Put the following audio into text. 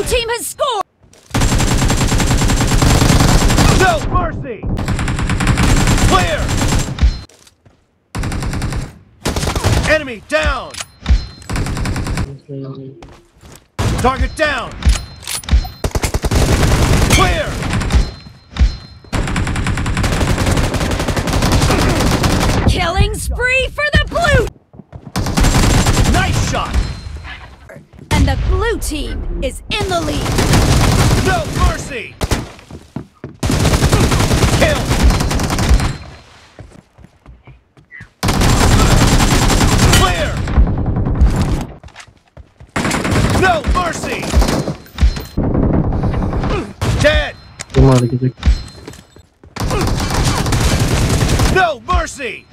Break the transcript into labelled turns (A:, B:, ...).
A: Blue team has scored!
B: No mercy! Clear! Enemy down! Target down! Clear!
A: Killing spree for the blue!
B: Nice shot!
A: And the blue team is in the lead!
B: No mercy! Kill! Clear! No mercy! Dead!
C: Bunlar gidecek.
B: No mercy!